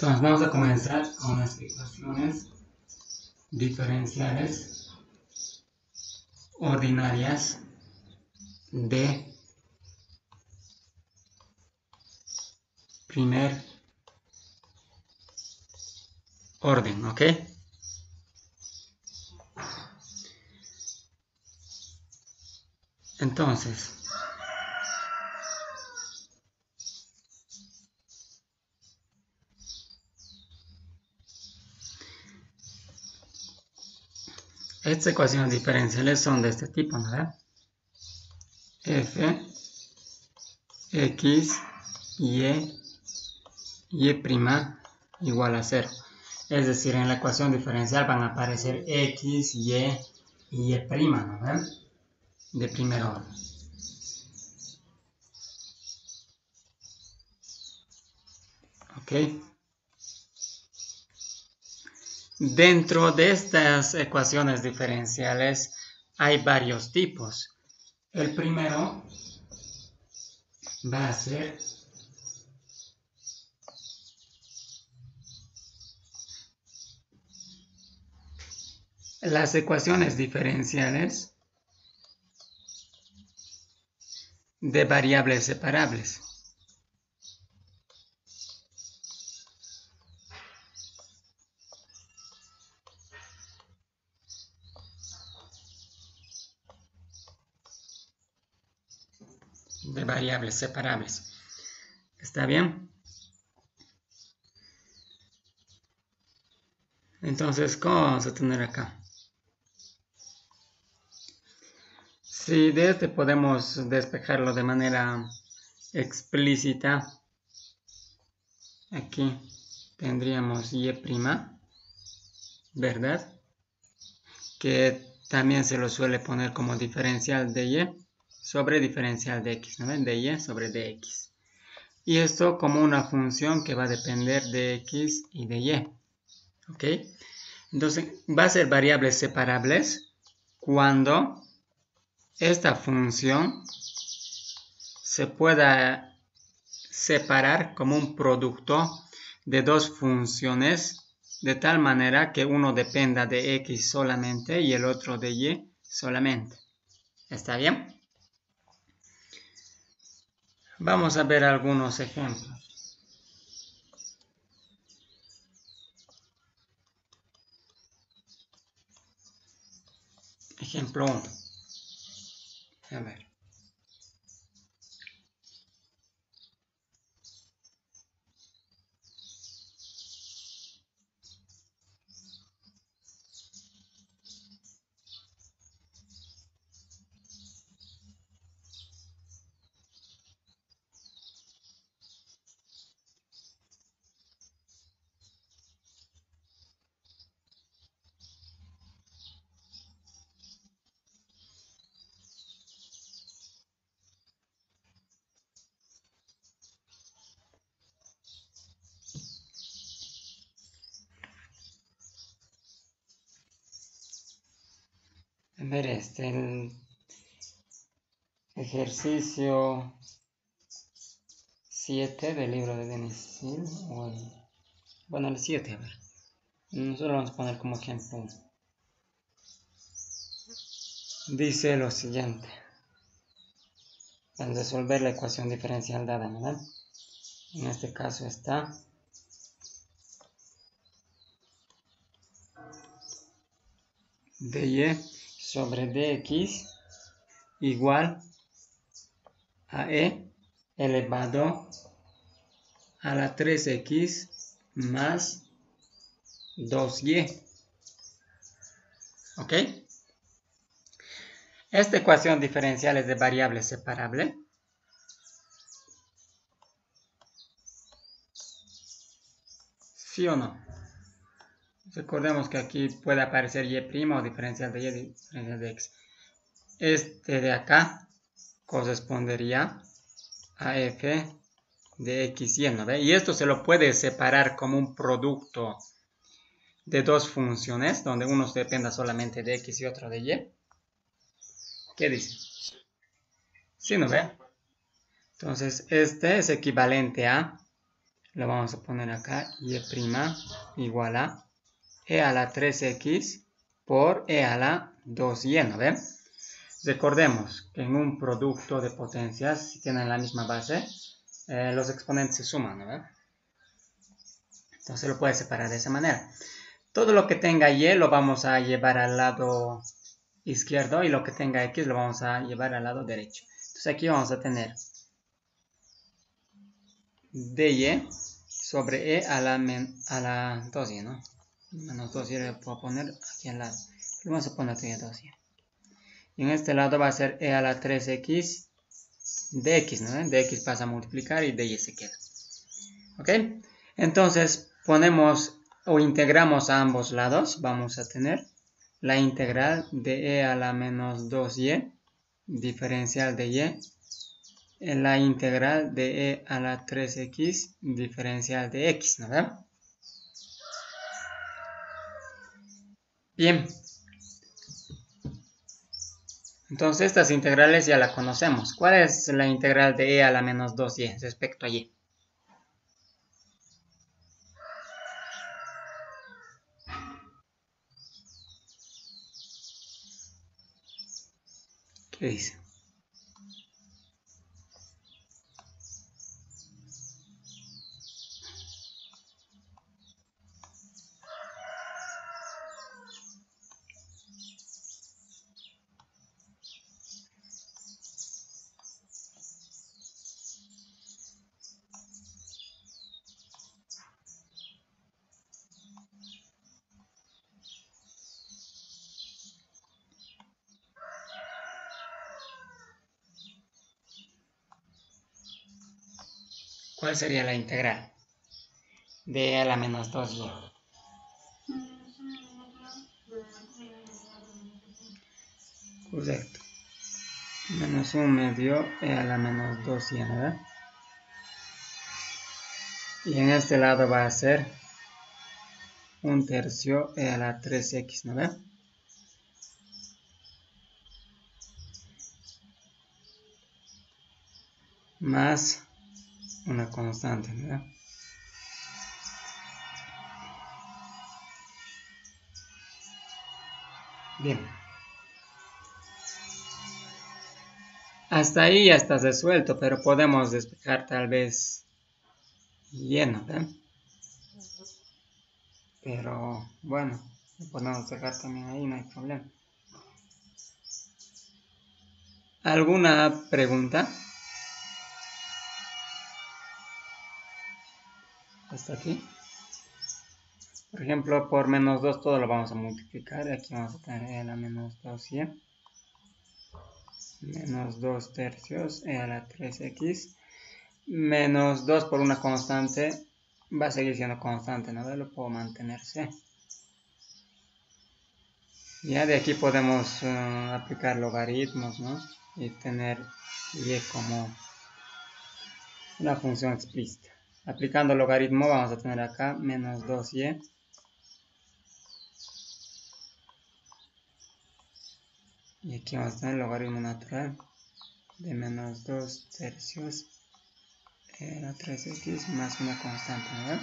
Entonces vamos a comenzar con las ecuaciones diferenciales ordinarias de primer orden, ¿ok? Entonces, Estas ecuaciones diferenciales son de este tipo, ¿no? f, x, y, y' igual a 0. Es decir, en la ecuación diferencial van a aparecer x, y y y', ¿no De primer orden. ¿Ok? Dentro de estas ecuaciones diferenciales hay varios tipos. El primero va a ser las ecuaciones diferenciales de variables separables. Separables. ¿Está bien? Entonces, ¿cómo vamos a tener acá? Si de este podemos despejarlo de manera explícita, aquí tendríamos y', ¿verdad? Que también se lo suele poner como diferencial de y sobre diferencial de x, ¿no ven? De y sobre dx. Y esto como una función que va a depender de x y de y. ¿Ok? Entonces, va a ser variables separables cuando esta función se pueda separar como un producto de dos funciones de tal manera que uno dependa de x solamente y el otro de y solamente. ¿Está bien? Vamos a ver algunos ejemplos. Ejemplo 1. A ver. Ver este, el ejercicio 7 del libro de Denis o bueno, el 7, a ver. Nosotros vamos a poner como ejemplo. Dice lo siguiente. Al resolver la ecuación diferencial dada, ¿verdad? En este caso está dy sobre dx igual a e elevado a la 3x más 2y. ¿Ok? Esta ecuación diferencial es de variable separable. ¿Sí o no? Recordemos que aquí puede aparecer y' o diferencial de y, diferencial de x. Este de acá correspondería a f de x y ¿no? Y esto se lo puede separar como un producto de dos funciones, donde uno dependa solamente de x y otro de y. ¿Qué dice? ¿Sí no ve? Entonces, este es equivalente a lo vamos a poner acá, y' igual a e a la 3x por e a la 2y, ¿no ven? Recordemos que en un producto de potencias, si tienen la misma base, eh, los exponentes se suman, ¿no? Entonces lo puedes separar de esa manera. Todo lo que tenga y lo vamos a llevar al lado izquierdo y lo que tenga x lo vamos a llevar al lado derecho. Entonces aquí vamos a tener dy sobre e a la, a la 2y, ¿no? Menos 2y le puedo poner aquí al lado. Vamos a poner aquí 2y. Y en este lado va a ser e a la 3x de x, ¿no? De x pasa a multiplicar y de y se queda. ¿Ok? Entonces ponemos o integramos a ambos lados. Vamos a tener la integral de e a la menos 2y diferencial de y en la integral de e a la 3x diferencial de x, ¿no? Bien. Entonces estas integrales ya las conocemos. ¿Cuál es la integral de e a la menos 2y respecto a y? ¿Qué dice? Sería la integral? De a la menos 2y. Correcto. Menos 1 medio e a la menos 2y, ¿verdad? Y en este lado va a ser un tercio e a la 3x, ¿no ve? Más una constante, ¿verdad? Bien. Hasta ahí ya está resuelto, pero podemos despejar tal vez lleno, ¿verdad? Pero bueno, lo podemos dejar también ahí, no hay problema. ¿Alguna pregunta? Hasta aquí. Por ejemplo, por menos 2 todo lo vamos a multiplicar. Aquí vamos a tener e a la menos 2 y menos 2 tercios e a la 3x menos 2 por una constante va a seguir siendo constante, ¿no? Lo puedo mantenerse. Ya de aquí podemos uh, aplicar logaritmos, ¿no? Y tener y como una función explícita. Aplicando logaritmo vamos a tener acá menos 2y. Y aquí vamos a tener logaritmo natural de menos 2 tercios era 3x más una constante, ¿no?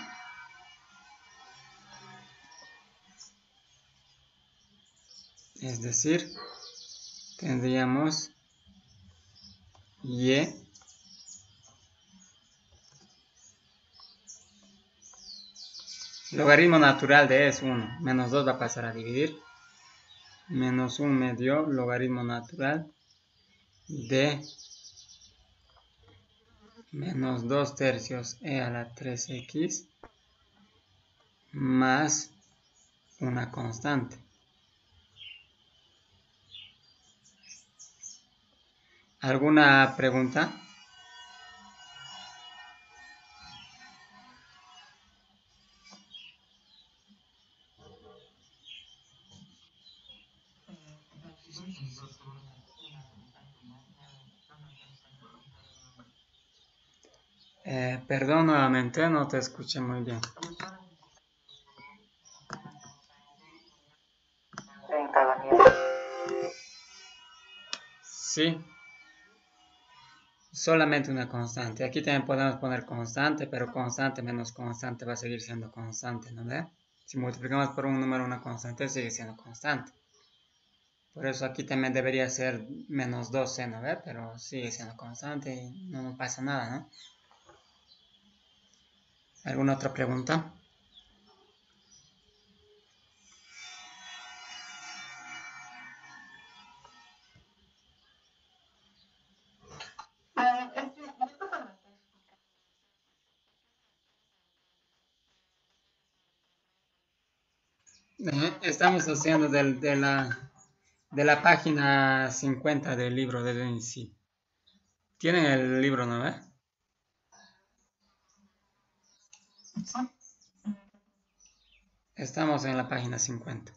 Es decir, tendríamos y Logaritmo natural de e es 1. Menos 2 va a pasar a dividir. Menos 1 medio logaritmo natural de menos 2 tercios e a la 3x más una constante. ¿Alguna pregunta? Nuevamente, no te escuché muy bien. Sí. solamente una constante. Aquí también podemos poner constante, pero constante menos constante va a seguir siendo constante, ¿no ve? Si multiplicamos por un número una constante, sigue siendo constante. Por eso aquí también debería ser menos 12, ¿no ve? Pero sigue siendo constante y no pasa nada, ¿no? ¿Alguna otra pregunta? Estamos haciendo de, la, de la página 50 del libro de Denis. ¿Tienen el libro, no? Eh? Estamos en la página 50.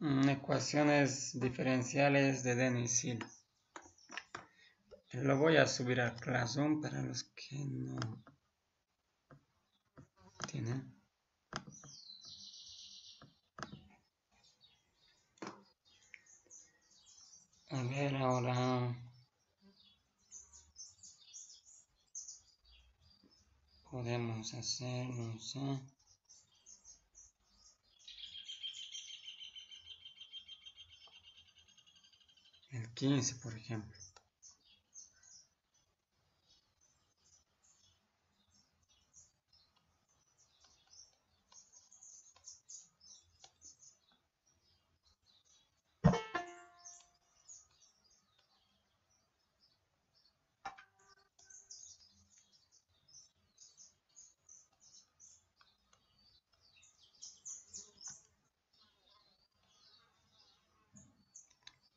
Mm, ecuaciones diferenciales de Dennis Hill. Lo voy a subir a Classroom para los que no tienen. A ver ahora. Podemos hacer, no sé. El 15, por ejemplo.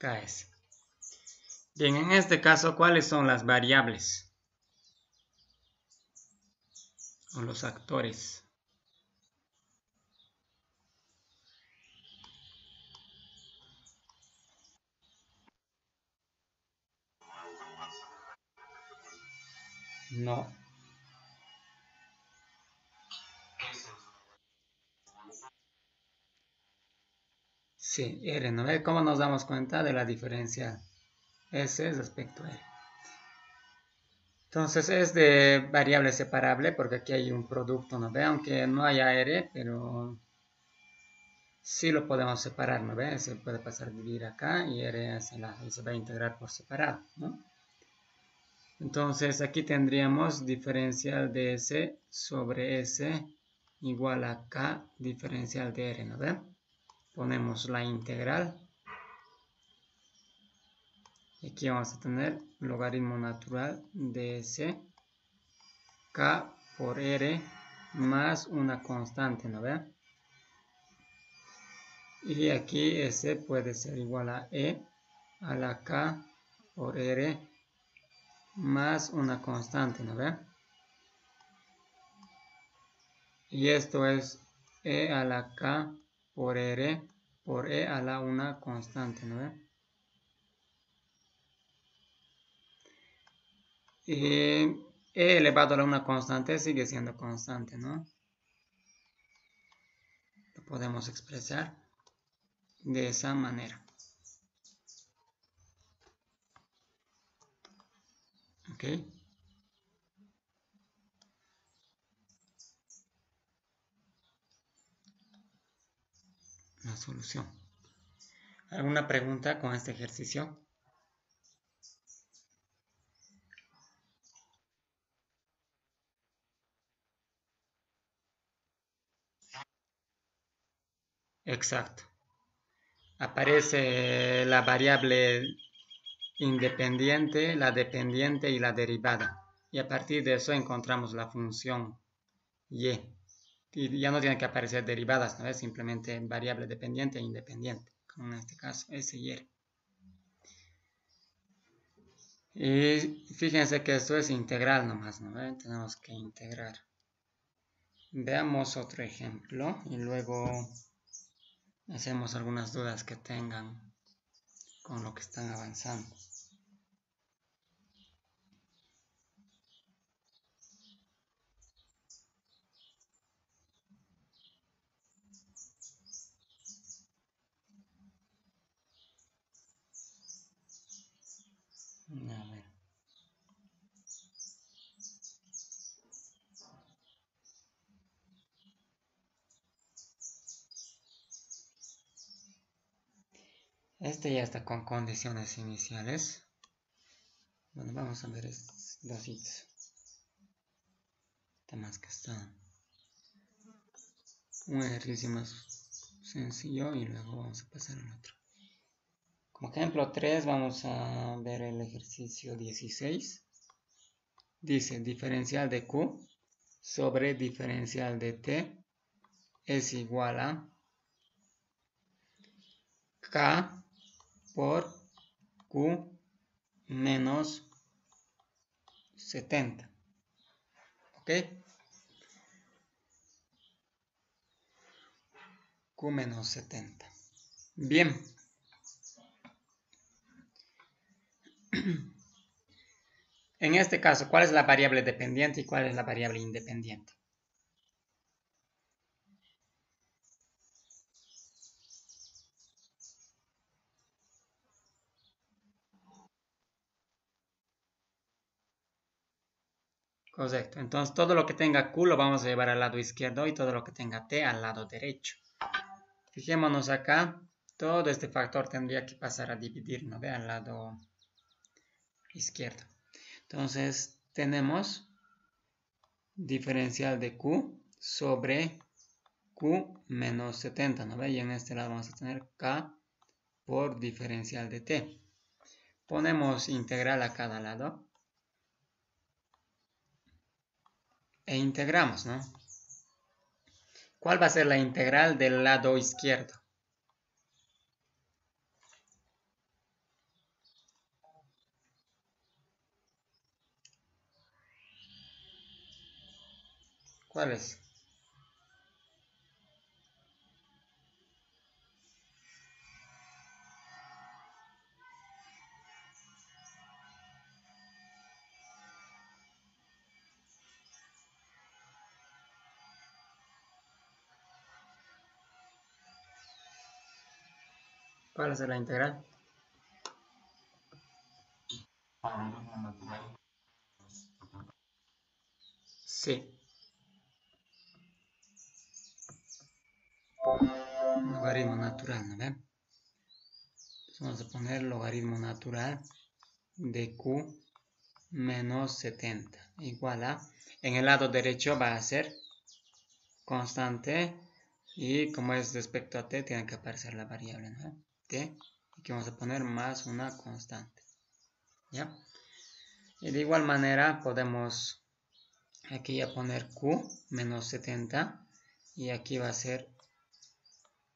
KS. Bien, en este caso, ¿cuáles son las variables? O los actores. No. Sí, R, ¿no ve cómo nos damos cuenta de la diferencia? S es respecto a R. Entonces es de variable separable porque aquí hay un producto, ¿no ve? Aunque no haya R, pero sí lo podemos separar, ¿no ve? Se puede pasar dividir acá y R se, se va a integrar por separado, ¿no? Entonces aquí tendríamos diferencial de S sobre S igual a K diferencial de R, ¿no ve? Ponemos la integral aquí vamos a tener logaritmo natural de S K por R más una constante, ¿no ve? Y aquí S puede ser igual a E a la K por R más una constante, ¿no ve? Y esto es E a la K por R por E a la una constante, ¿no ve? E elevado a una constante sigue siendo constante, ¿no? Lo podemos expresar de esa manera. ¿Ok? La solución. ¿Alguna pregunta con este ejercicio? Exacto. Aparece la variable independiente, la dependiente y la derivada. Y a partir de eso encontramos la función y. Y ya no tiene que aparecer derivadas, ¿no? Es simplemente variable dependiente e independiente, como en este caso, S y R. Y fíjense que esto es integral nomás, ¿no? Tenemos que integrar. Veamos otro ejemplo y luego hacemos algunas dudas que tengan con lo que están avanzando. Amén. Este ya está con condiciones iniciales. Bueno, vamos a ver estos dos hitos. Está más que está un ejercicio más sencillo y luego vamos a pasar al otro. Como ejemplo 3 vamos a ver el ejercicio 16. Dice diferencial de Q sobre diferencial de T es igual a K por Q menos 70. ¿Ok? Q menos 70. Bien. En este caso, ¿cuál es la variable dependiente y cuál es la variable independiente? Correcto. Entonces todo lo que tenga Q lo vamos a llevar al lado izquierdo y todo lo que tenga T al lado derecho. Fijémonos acá. Todo este factor tendría que pasar a dividir, ¿no ve? Al lado izquierdo. Entonces tenemos diferencial de Q sobre Q menos 70, ¿no? Y en este lado vamos a tener K por diferencial de T. Ponemos integral a cada lado. e integramos, ¿no? ¿Cuál va a ser la integral del lado izquierdo? ¿Cuál es? ¿Cuál es la integral? Sí. Logaritmo natural, ¿no ven? vamos a poner logaritmo natural de Q menos 70 igual a, en el lado derecho va a ser constante y como es respecto a t tiene que aparecer la variable, ¿no? y aquí vamos a poner más una constante. ¿Ya? Y de igual manera podemos aquí ya poner Q menos 70 y aquí va a ser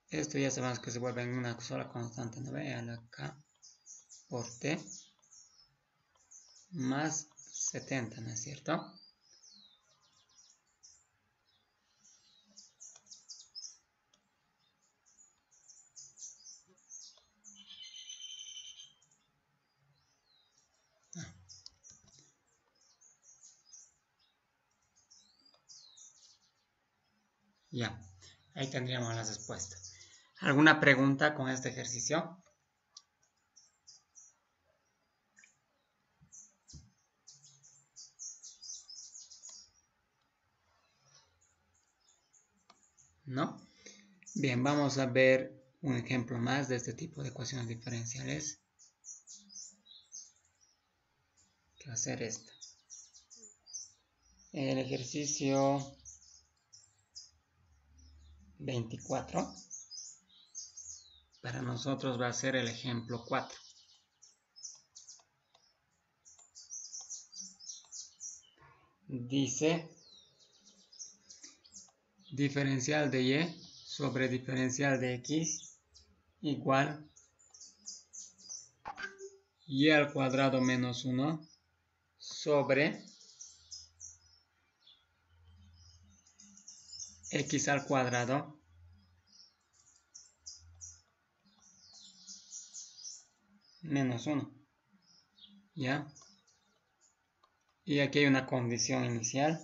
esto ya sabemos que se vuelve en una sola constante, ¿no vean acá por T más 70, ¿no es cierto? Ya, ahí tendríamos las respuestas. ¿Alguna pregunta con este ejercicio? ¿No? Bien, vamos a ver un ejemplo más de este tipo de ecuaciones diferenciales. Que va a ser esta. El ejercicio 24. Para nosotros va a ser el ejemplo 4. Dice diferencial de y sobre diferencial de x igual y al cuadrado menos 1 sobre x al cuadrado menos 1 ¿ya? y aquí hay una condición inicial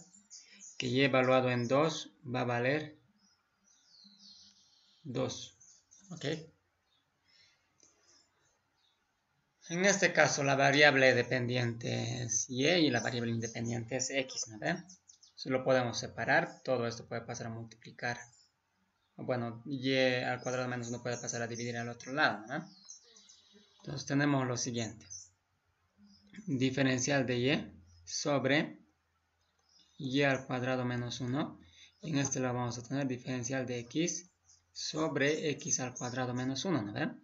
que y evaluado en 2 va a valer 2 ¿ok? en este caso la variable dependiente es y y la variable independiente es x ¿no ven? Si lo podemos separar, todo esto puede pasar a multiplicar. Bueno, y al cuadrado menos 1 puede pasar a dividir al otro lado, ¿no? Entonces tenemos lo siguiente. Diferencial de y sobre y al cuadrado menos 1. En este lo vamos a tener diferencial de x sobre x al cuadrado menos 1, ¿no ven?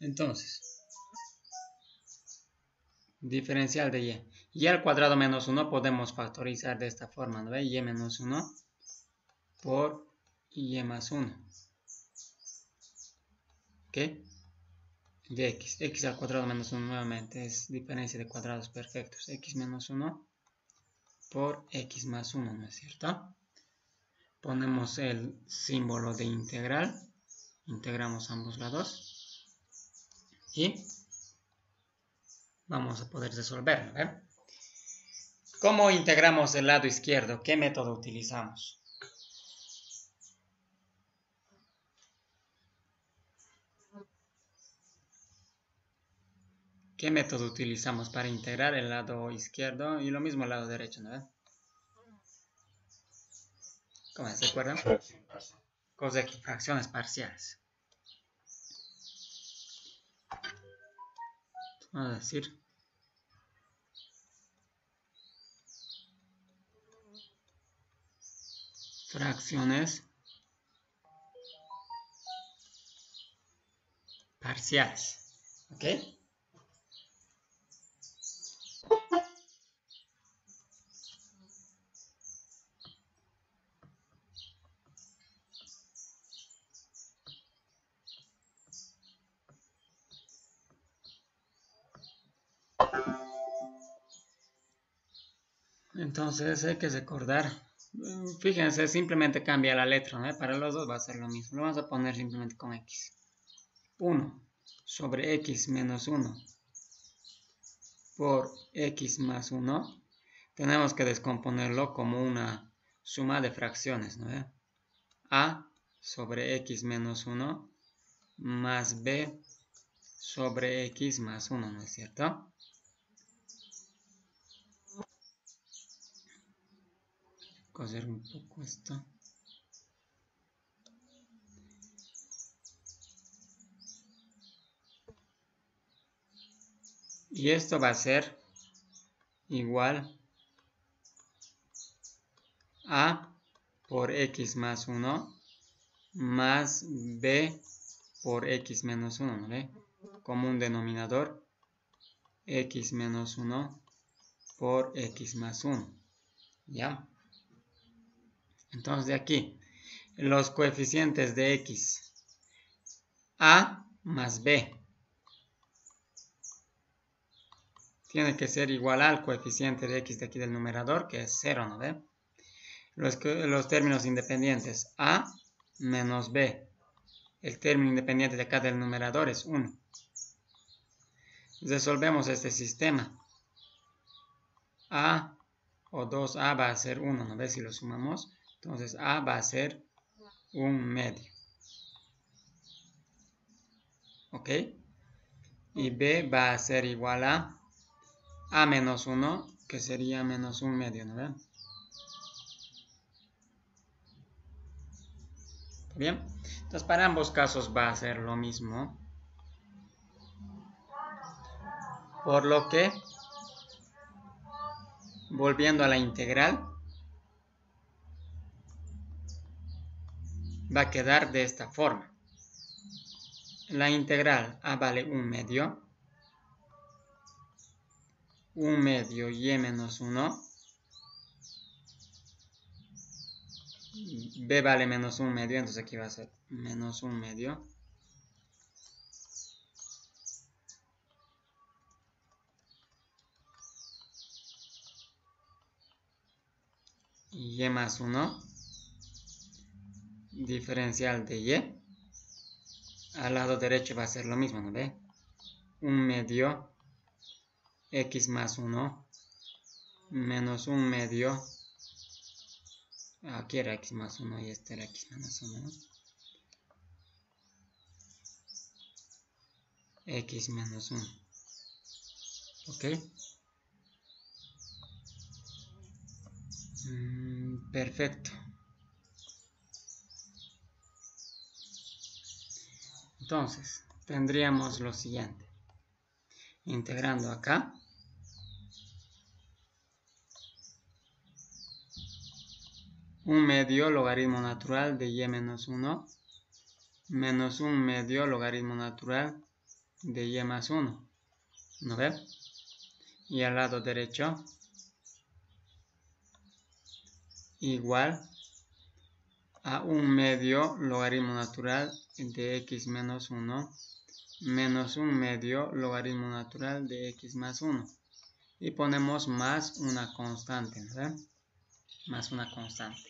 Entonces, diferencial de y. y al cuadrado menos 1 podemos factorizar de esta forma, ¿no ven? y menos 1 por y más 1. ¿Ok? De x. x al cuadrado menos 1 nuevamente es diferencia de cuadrados perfectos. x menos 1 por x más 1, ¿no es cierto? Ponemos el símbolo de integral. Integramos ambos lados. Y vamos a poder resolverlo. ¿eh? ¿Cómo integramos el lado izquierdo? ¿Qué método utilizamos? ¿Qué método utilizamos para integrar el lado izquierdo y lo mismo el lado derecho? ¿no? ¿Cómo se acuerdan? Cosas de fracciones parciales. Vamos a decir fracciones parciales. ¿Ok? Entonces hay que recordar. Fíjense, simplemente cambia la letra. Para los dos va a ser lo mismo. Lo vamos a poner simplemente con x. 1 sobre x menos 1 por x más 1. Tenemos que descomponerlo como una suma de fracciones. ¿no? a sobre x menos 1 más b sobre x más 1, ¿no es cierto? coser un poco esto y esto va a ser igual a por x más 1 más b por x menos 1, ¿no ve? Como un denominador x menos 1 por x más 1, ¿ya? Entonces de aquí, los coeficientes de x, a más b, tiene que ser igual al coeficiente de x de aquí del numerador, que es 0, ¿no ve? Los, los términos independientes, a menos b. El término independiente de acá del numerador es 1. Resolvemos este sistema. a o 2a va a ser 1, ¿no ve? Si lo sumamos, entonces A va a ser un medio. ¿Ok? Y B va a ser igual a A menos 1, que sería menos un medio, ¿no ven? Bien, entonces para ambos casos va a ser lo mismo. Por lo que, volviendo a la integral, va a quedar de esta forma. La integral a vale un medio. Un medio y menos 1. b vale menos un medio, entonces aquí va a ser menos un medio. y más 1 diferencial de y. Al lado derecho va a ser lo mismo, ¿no ve? Un medio x más 1 menos un medio. Aquí era x más 1 y este era x menos 1 x menos 1 ok. Mm, perfecto. Entonces, tendríamos lo siguiente. Integrando acá. Un medio logaritmo natural de y menos 1 menos un medio logaritmo natural de y más 1. ¿No ve? Y al lado derecho igual a un medio logaritmo natural de x menos 1 menos un medio logaritmo natural de x más 1 y ponemos más una constante, ¿verdad? Más una constante.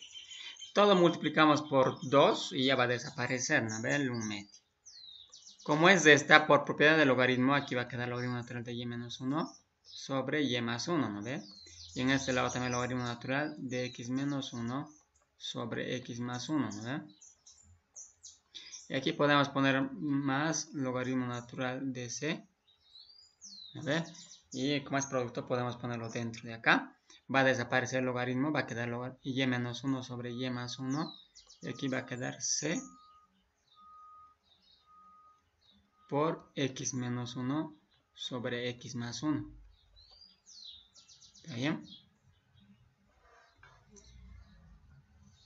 Todo multiplicamos por 2 y ya va a desaparecer, ¿no? ¿Ve? Un medio. Como es esta, por propiedad del logaritmo, aquí va a quedar logaritmo natural de y menos 1 sobre y más 1, ¿no ve? Y en este lado también logaritmo natural de x menos 1 sobre x más 1, ¿no? Y aquí podemos poner más logaritmo natural de c. ¿no Y como es producto podemos ponerlo dentro de acá. Va a desaparecer el logaritmo, va a quedar y menos 1 sobre y más 1. Y aquí va a quedar c por x menos 1 sobre x más 1. ¿Está bien?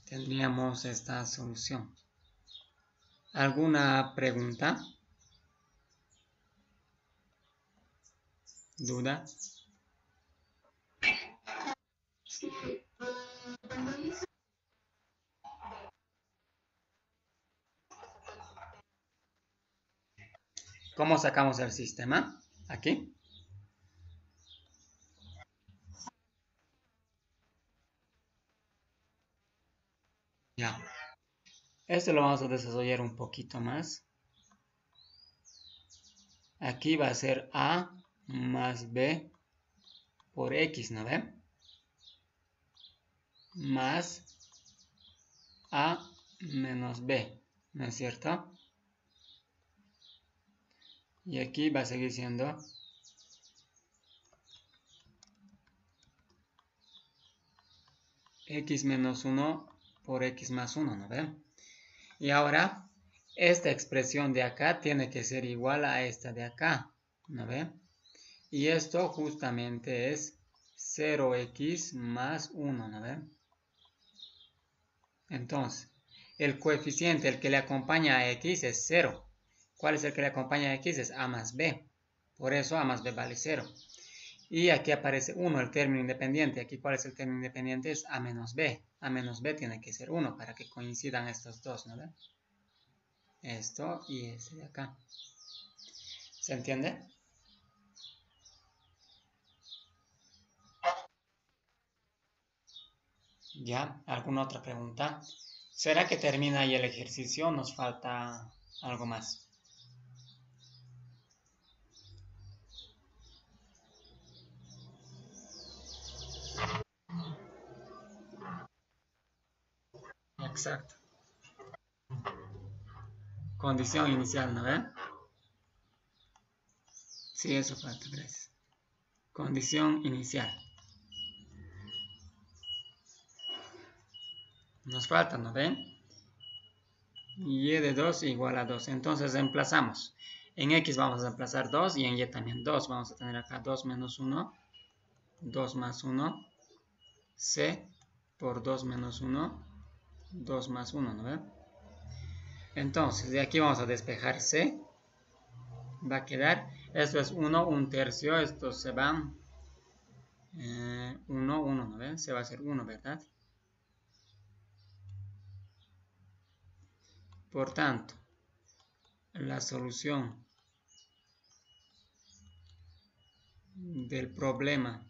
tendríamos esta solución. ¿Alguna pregunta? ¿Duda? ¿Cómo sacamos el sistema? Aquí. Ya. Esto lo vamos a desarrollar un poquito más. Aquí va a ser A más B por X, ¿no ve? Más A menos B, ¿no es cierto? Y aquí va a seguir siendo X menos 1 por x más 1, ¿no ven? Y ahora, esta expresión de acá tiene que ser igual a esta de acá, ¿no ven? Y esto justamente es 0x más 1, ¿no ven? Entonces, el coeficiente, el que le acompaña a x es 0. ¿Cuál es el que le acompaña a x? Es a más b. Por eso a más b vale 0. Y aquí aparece 1, el término independiente. Aquí, ¿cuál es el término independiente? Es a menos b. a menos b tiene que ser 1 para que coincidan estos dos, ¿no? Esto y este de acá. ¿Se entiende? ¿Ya? ¿Alguna otra pregunta? ¿Será que termina ahí el ejercicio? ¿Nos falta algo más? Exacto. Condición inicial, ¿no ven? Sí, eso falta, gracias. Condición inicial. Nos falta, ¿no ven? Y de 2 igual a 2. Entonces reemplazamos. En x vamos a reemplazar 2 y en y también 2. Vamos a tener acá 2 menos 1. 2 más 1. c por 2 menos 1 2 más 1, ¿no ve? Entonces, de aquí vamos a despejar C. Va a quedar, esto es 1, un tercio, esto se va 1, 1, ¿no ve? Se va a hacer 1, ¿verdad? Por tanto, la solución del problema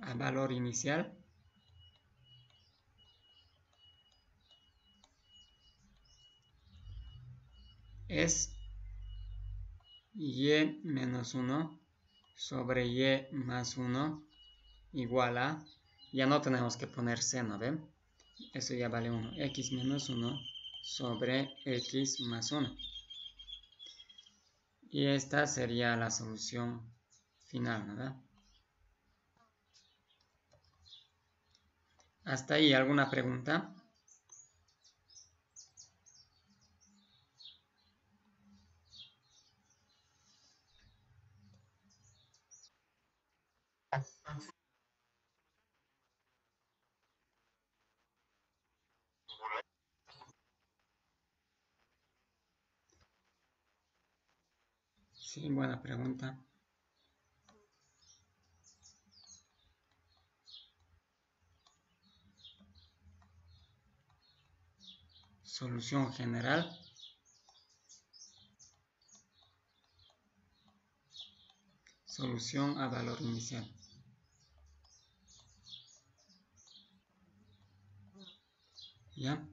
a valor inicial es y menos 1 sobre y más 1 igual a, ya no tenemos que poner seno, ¿ven? Eso ya vale 1. X menos 1 sobre X más 1. Y esta sería la solución final, ¿verdad? Hasta ahí, ¿alguna pregunta? Sí, buena pregunta. Solución general. Solución a valor inicial. ¿Ya?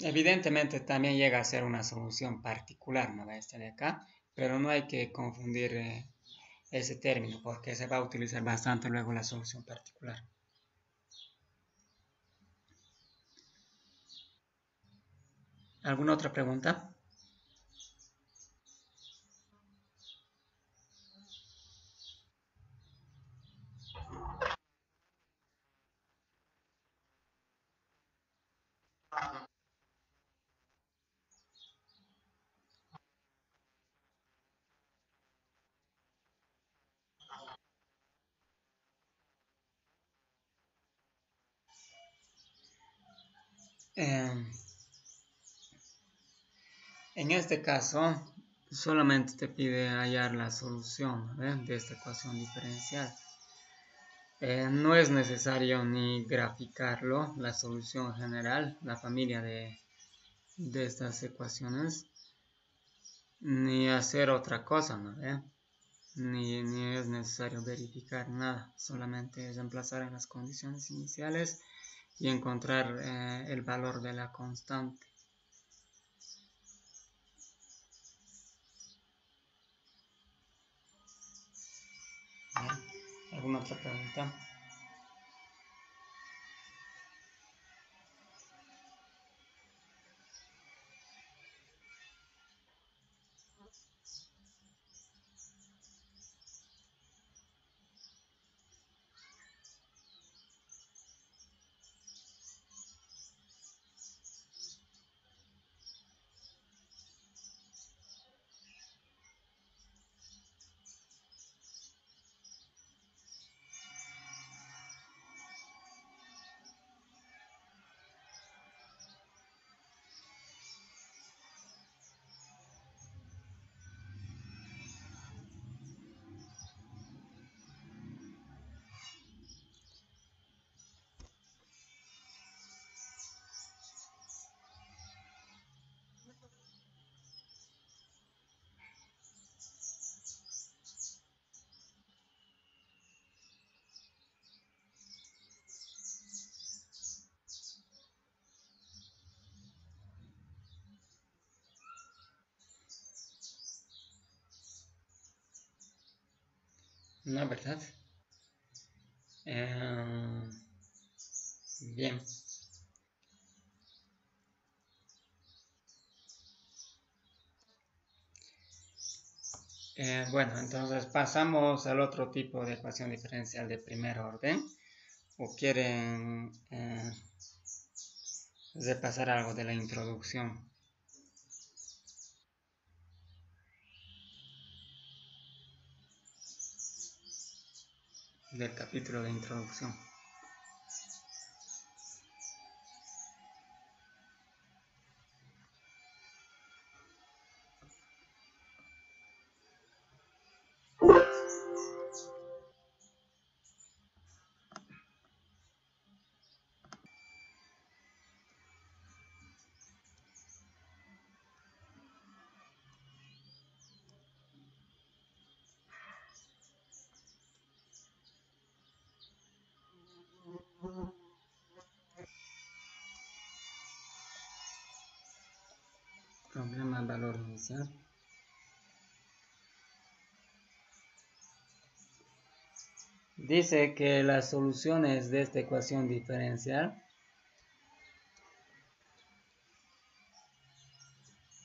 Evidentemente también llega a ser una solución particular, ¿no? Esta de acá, pero no hay que confundir eh, ese término porque se va a utilizar bastante luego la solución particular. ¿Alguna otra pregunta? Em, en este caso, solamente te pide hallar la solución de esta ecuación diferencial. Eh, no es necesario ni graficarlo, la solución general, la familia de, estas ecuaciones, ni hacer otra cosa, ¿no? Ni, ni, es necesario verificar nada, solamente reemplazar en las condiciones iniciales y encontrar eh, el valor de la constante. ¿Alguna otra pregunta? ¿Verdad? Eh, bien. Eh, bueno, entonces pasamos al otro tipo de ecuación diferencial de primer orden. ¿O quieren eh, repasar algo de la introducción? Del capítulo de introducción. Dice que las soluciones de esta ecuación diferencial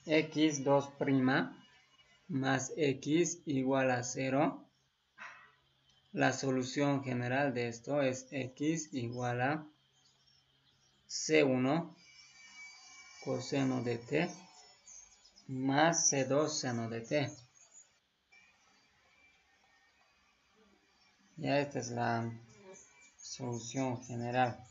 x2' más x igual a 0 la solución general de esto es x igual a c1 coseno de t más C2 seno de T. Ya esta es la solución general.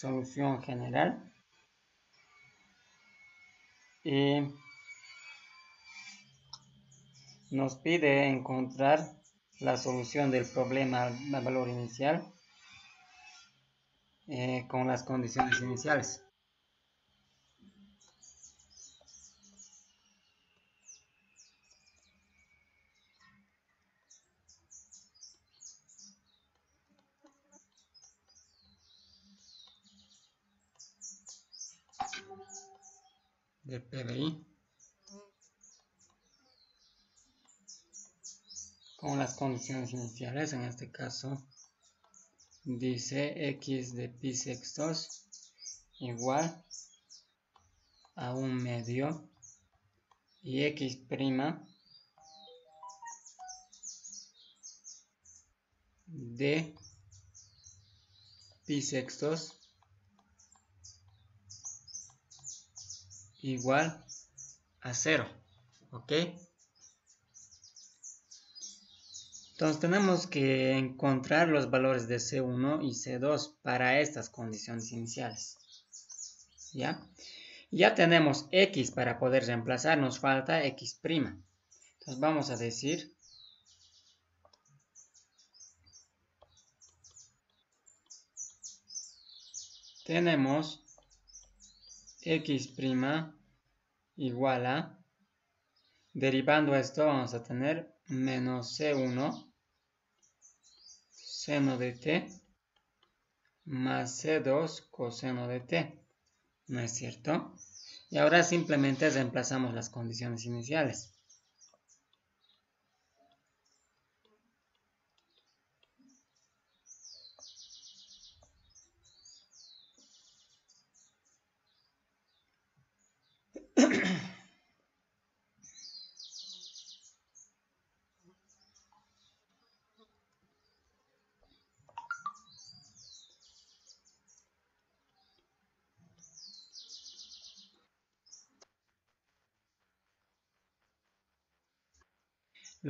Solución general y nos pide encontrar la solución del problema al valor inicial eh, con las condiciones iniciales. Del PBI con las condiciones iniciales, en este caso dice x de pi sextos igual a un medio y x prima de pi sextos igual a 0. ¿Ok? Entonces tenemos que encontrar los valores de C1 y C2 para estas condiciones iniciales. ¿Ya? Ya tenemos X para poder reemplazar, nos falta X'. Entonces vamos a decir tenemos x' igual a, derivando esto vamos a tener menos c1 seno de t más c2 coseno de t. ¿No es cierto? Y ahora simplemente reemplazamos las condiciones iniciales.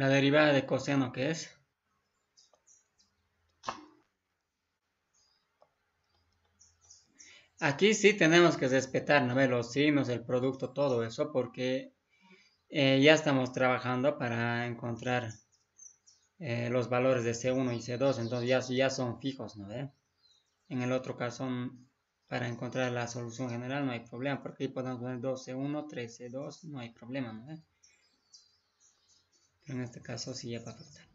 La derivada de coseno, ¿qué es? Aquí sí tenemos que respetar ¿no? los signos, el producto, todo eso, porque eh, ya estamos trabajando para encontrar eh, los valores de C1 y C2, entonces ya, ya son fijos, ¿no En el otro caso, para encontrar la solución general no hay problema, porque ahí podemos poner 2C1, 3C2, no hay problema, ¿no en este caso sí ya va a afectar.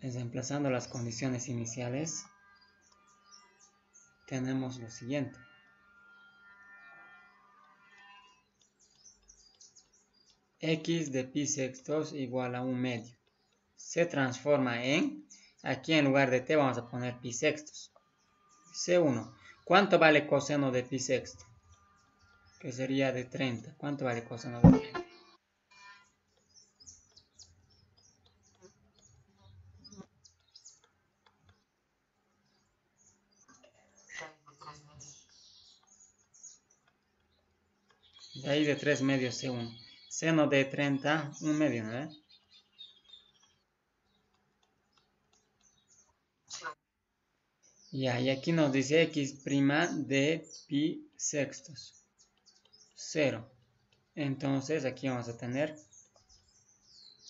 Reemplazando las condiciones iniciales, tenemos lo siguiente. x de pi sextos igual a un medio. Se transforma en, aquí en lugar de t vamos a poner pi sextos. C1. ¿Cuánto vale coseno de pi sexto? Que sería de 30. ¿Cuánto vale coseno de 30? De ahí de 3 medios C1. Seno de 30, un medio, ¿no? Ya, y aquí nos dice x' de pi sextos. 0. Entonces aquí vamos a tener,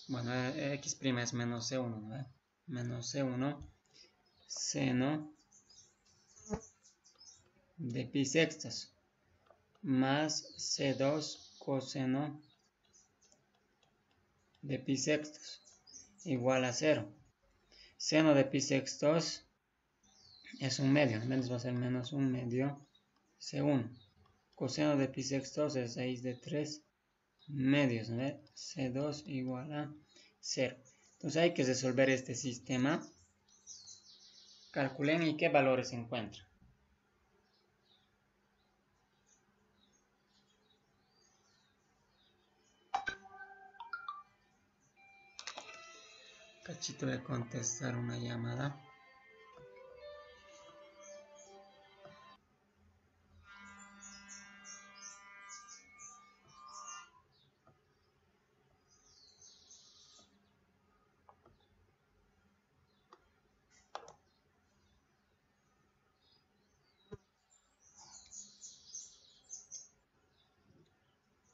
bueno, x' es menos c1, ¿no? Menos c1 seno de pi sextos más C2 coseno de pi sextos igual a 0. Seno de pi sextos es un medio, entonces va a ser menos un medio C1. Coseno de pi sextos es 6 de 3 medios, C2 igual a 0. Entonces hay que resolver este sistema. Calculen y qué valores encuentran. Cachito de contestar una llamada.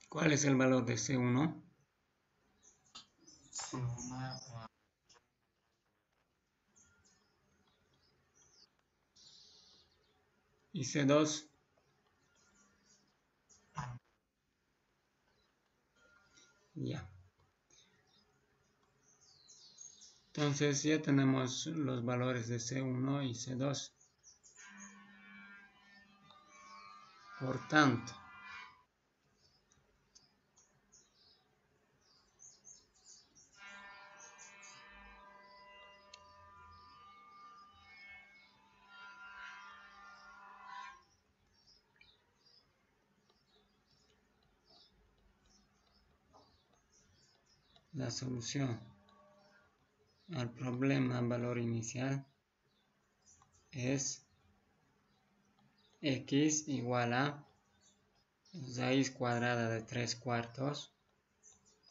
¿Cuál es el valor de C1? Y C2. Ya. Entonces ya tenemos los valores de C1 y C2. Por tanto, la solución al problema valor inicial es x igual a raíz cuadrada de 3 cuartos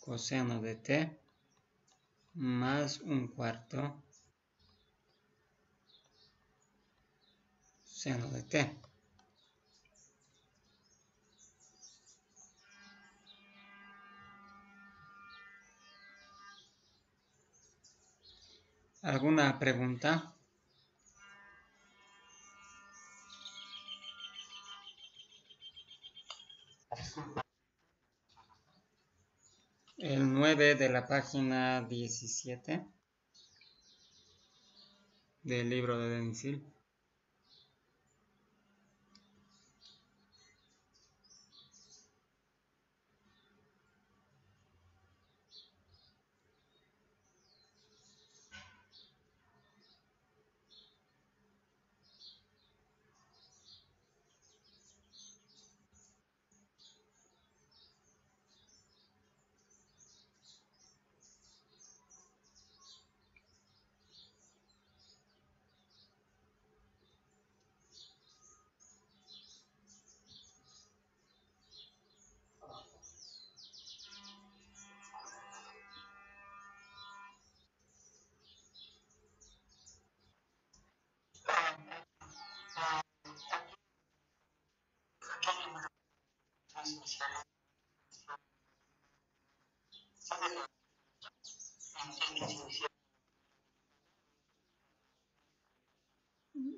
coseno de t más un cuarto seno de t. ¿Alguna pregunta? El 9 de la página 17 del libro de Denisil.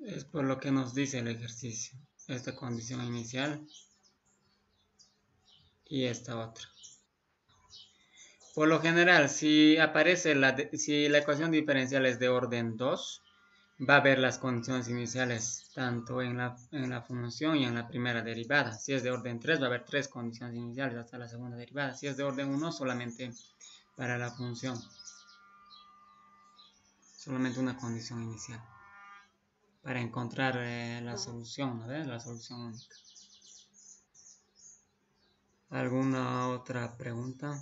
Es por lo que nos dice el ejercicio. Esta condición inicial y esta otra. Por lo general, si aparece la, si la ecuación diferencial es de orden 2, va a ver las condiciones iniciales tanto en la, en la, función y en la primera derivada. Si es de orden 3, va a haber tres condiciones iniciales hasta la segunda derivada. Si es de orden 1, solamente para la función. Solamente una condición inicial. Para encontrar eh, la solución, ¿no? La solución única. ¿Alguna otra pregunta?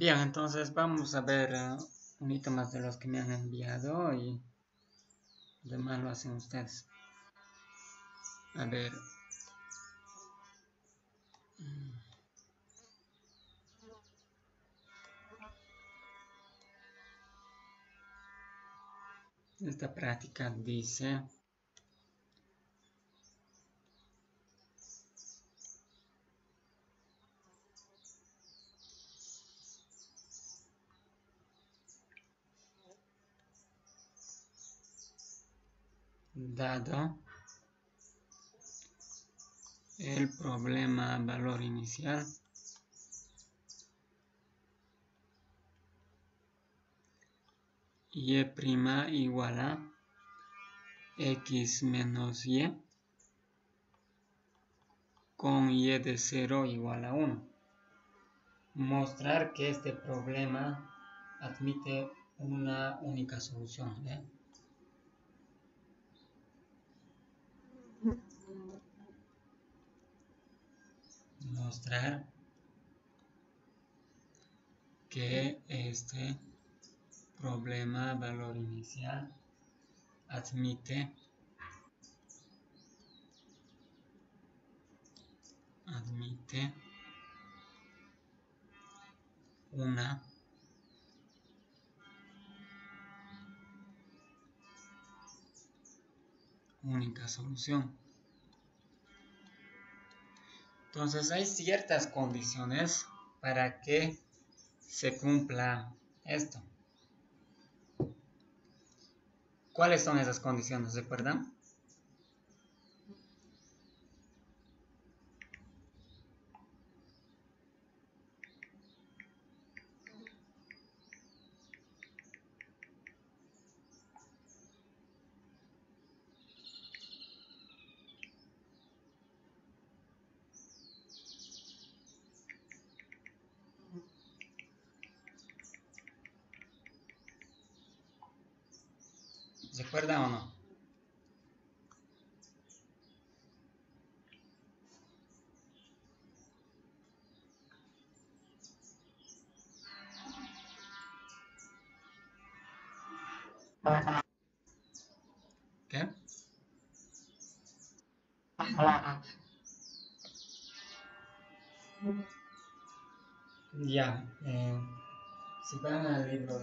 Bien, entonces vamos a ver uh, un hito más de los que me han enviado y demás lo hacen ustedes. A ver. Esta práctica dice dado el problema valor inicial y prima igual a x menos y con y de 0 igual a 1. Mostrar que este problema admite una única solución. Mostrar que este problema valor inicial admite admite una única solución. Entonces hay ciertas condiciones para que se cumpla esto. ¿Cuáles son esas condiciones? ¿Recuerdan?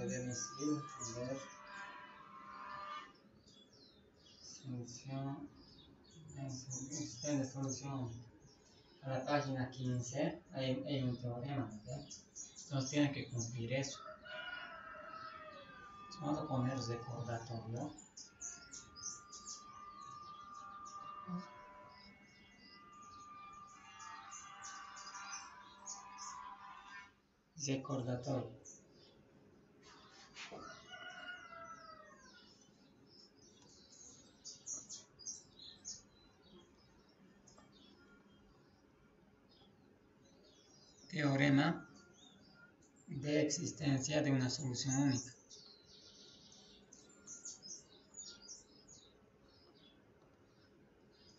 Al libro de Denis Hill, solución, de solución a la página 15 hay, hay un teorema, entonces tienen que cumplir eso. Vamos a poner recordatorio. Recordatorio. Existencia de una solución única.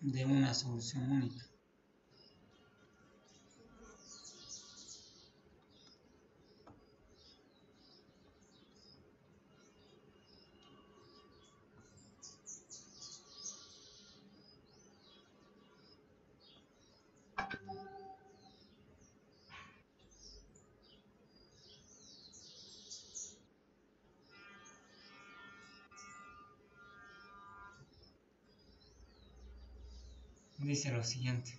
De una solución única. Dice lo siguiente.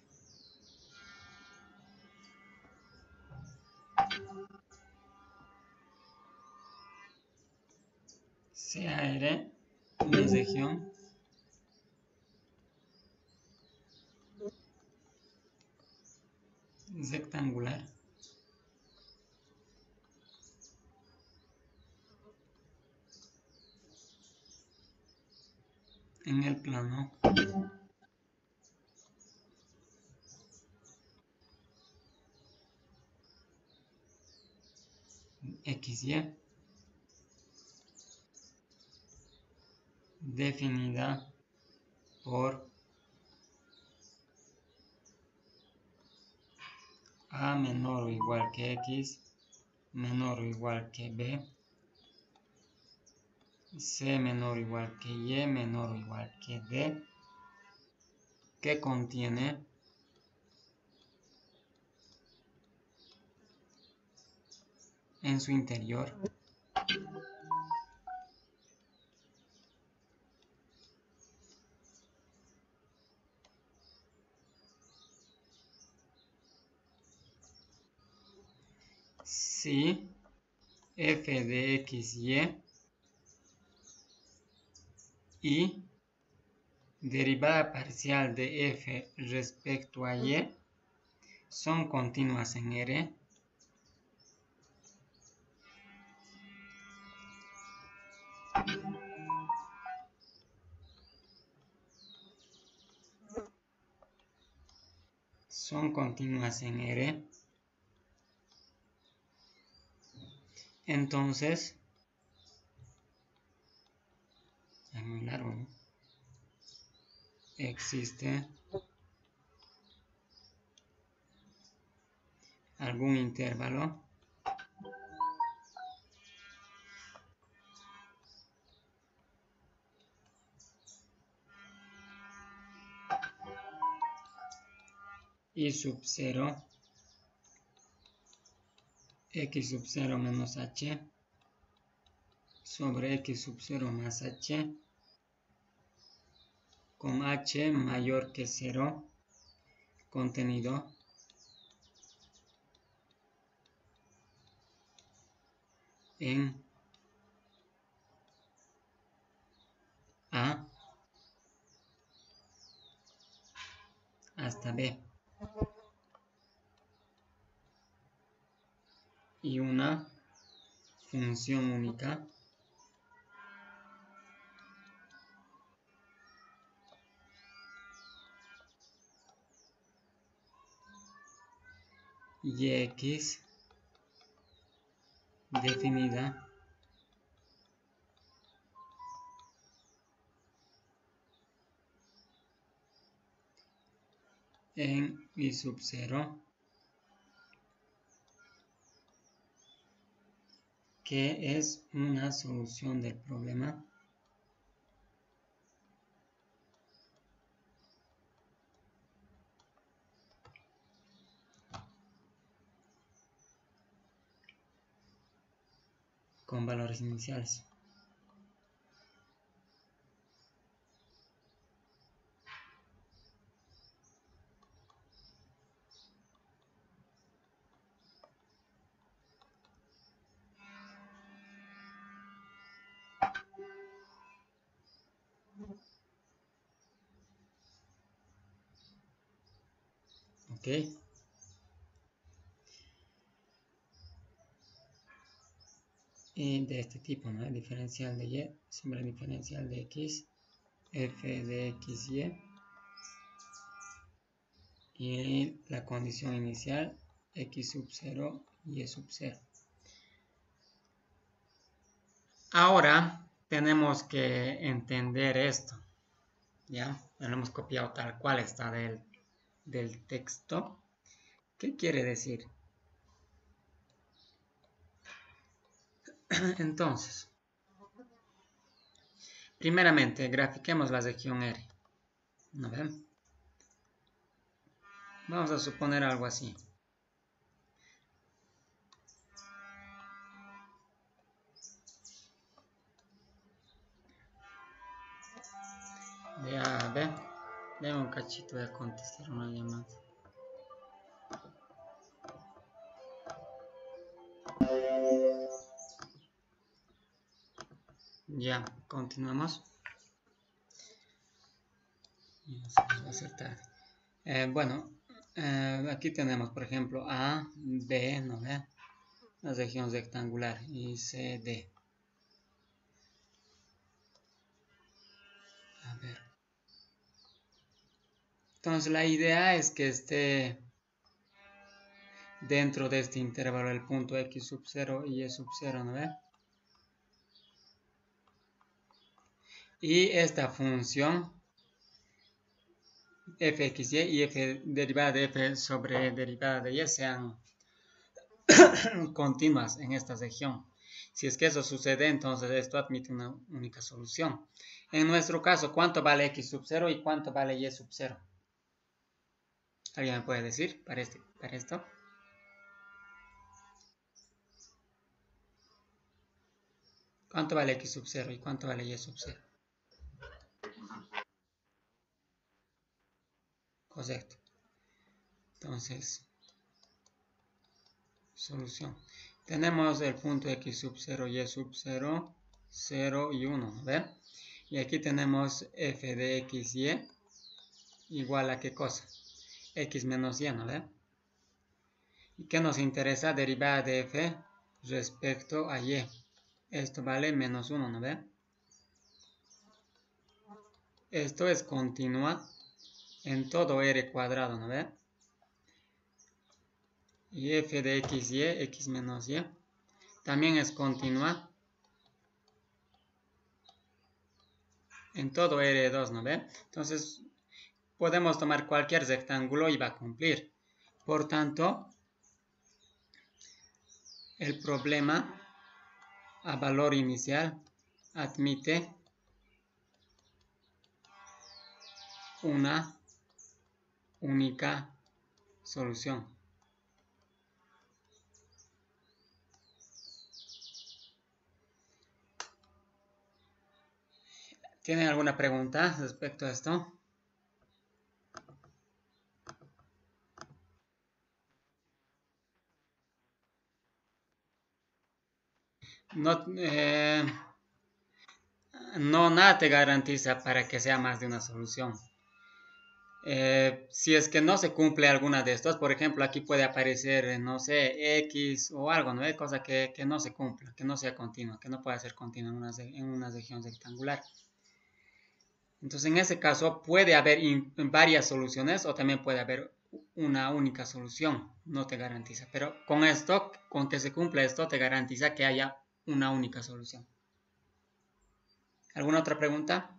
CAR, región rectangular en el plano Definida por A menor o igual que X menor o igual que B C menor o igual que Y menor o igual que D que contiene en su interior. Si f de x, y y derivada parcial de f respecto a y son continuas en R, son continuas en R, entonces, es muy largo. Existe algún intervalo y sub 0 x sub 0 menos h sobre x sub 0 más h con h mayor que 0 contenido en A hasta B. Y una función única. Y x definida en y sub 0 que es una solución del problema con valores iniciales. Ok. de este tipo, ¿no? diferencial de y sobre diferencial de x, f de x, y, y la condición inicial, x sub 0, y sub 0. Ahora tenemos que entender esto, ¿ya? Lo hemos copiado tal cual está del, del texto. ¿Qué quiere decir? Entonces, primeramente, grafiquemos la región R. Vamos a suponer algo así. Deme un cachito de contestar una llamada. Ya, continuamos. Eh, bueno, eh, aquí tenemos, por ejemplo, A, B, ¿no ve? La región rectangular y C, D. Entonces la idea es que esté dentro de este intervalo el punto X sub 0 y Y sub 0, ¿no ve? y esta función fxy y f derivada de f sobre derivada de y sean continuas en esta región. Si es que eso sucede, entonces esto admite una única solución. En nuestro caso, ¿cuánto vale x sub 0 y cuánto vale y sub 0? ¿Alguien me puede decir para, este, para esto? ¿Cuánto vale x sub 0 y cuánto vale y sub 0? Correcto. Entonces, solución. Tenemos el punto x sub 0, y sub 0, 0 y 1, ¿ver? Y aquí tenemos f de x, y igual a qué cosa? X menos y, ¿no ve? ¿Y qué nos interesa? Derivada de f respecto a y. Esto vale menos 1, ¿no ve? Esto es continua en todo r cuadrado, ¿no ve? y f de x, y, x menos y, también es continua en todo R2, ¿no ve? Entonces, podemos tomar cualquier rectángulo y va a cumplir. Por tanto, el problema a valor inicial admite una única solución. ¿Tienen alguna pregunta respecto a esto? No, eh, no nada te garantiza para que sea más de una solución. Eh, si es que no se cumple alguna de estas, por ejemplo, aquí puede aparecer, no sé, X o algo, ¿no? Cosa que, que no se cumpla, que no sea continua, que no pueda ser continua en una, en una región rectangular. Entonces, en ese caso, puede haber varias soluciones o también puede haber una única solución. No te garantiza. Pero con esto, con que se cumpla esto, te garantiza que haya una única solución. ¿Alguna otra pregunta?